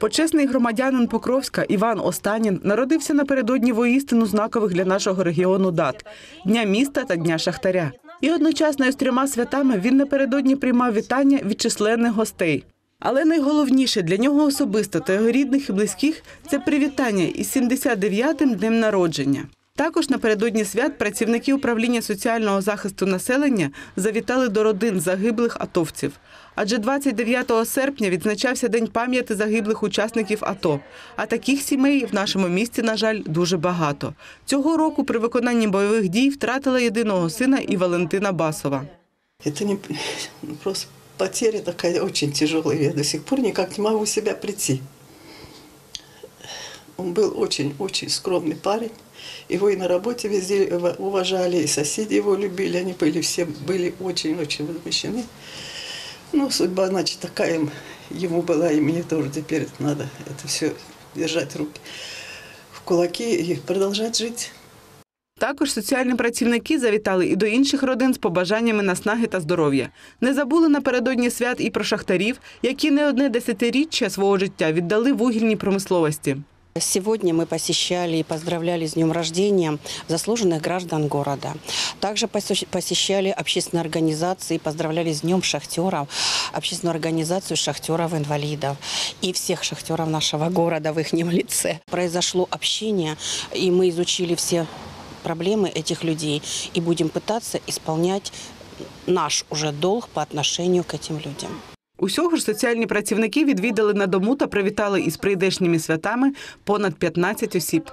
Почесний громадянин Покровська Іван Останін народився напередодні воістину знакових для нашого регіону дат Дня міста та Дня Шахтаря. І одночасно із трьома святами він напередодні приймав вітання від численних гостей. Але найголовніше для нього особисто та його рідних і близьких це привітання із 79-м днем народження. Також напередодні свят працівники управління соціального захисту населення завітали до родин загиблих атовців. Адже 29 серпня відзначався День пам'яті загиблих учасників АТО. А таких сімей в нашому місті, на жаль, дуже багато. Цього року при виконанні бойових дій втратила єдиного сина і Валентина Басова. Это не просто потеря такая очень тяжелая. Я до сих пор никак не могу в себя прийти. Он был очень-очень скромный парень. Его и на работе везде ува- уважали, и соседи его любили. Они были все были очень-очень возмущены. Ну, судьба, значит, такая м- ему была, и мне тоже теперь надо это все держать руки в кулаки и продолжать жить. Також соціальні працівники завітали і до інших родин з побажаннями наснаги та здоров'я. Не забули напередодні свят і про шахтарів, які не одне десятиріччя свого життя віддали вугільній промисловості. Сегодня мы посещали и поздравляли с днем рождения заслуженных граждан города. Также посещ- посещали общественные организации, поздравляли с днем шахтеров, общественную организацию шахтеров-инвалидов и всех шахтеров нашего города в их лице. Произошло общение, и мы изучили все проблемы этих людей и будем пытаться исполнять наш уже долг по отношению к этим людям. Усього ж соціальні працівники відвідали на дому та привітали із прийдешніми святами понад 15 осіб.